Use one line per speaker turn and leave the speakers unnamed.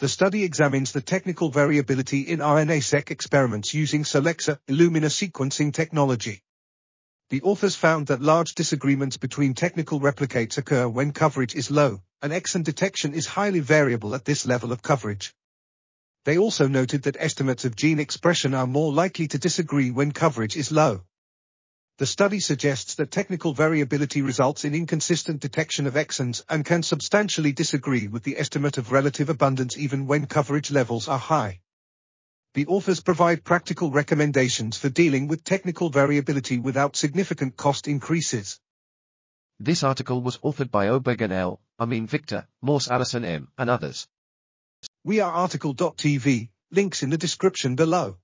The study examines the technical variability in RNA-seq experiments using Solexa Illumina sequencing technology. The authors found that large disagreements between technical replicates occur when coverage is low, and exon detection is highly variable at this level of coverage. They also noted that estimates of gene expression are more likely to disagree when coverage is low. The study suggests that technical variability results in inconsistent detection of exons and can substantially disagree with the estimate of relative abundance even when coverage levels are high. The authors provide practical recommendations for dealing with technical variability without significant cost increases.
This article was authored by Oberg Ann L., Amin Victor, Morse Alison M., and others.
We are RTCL.TV, links in the description below.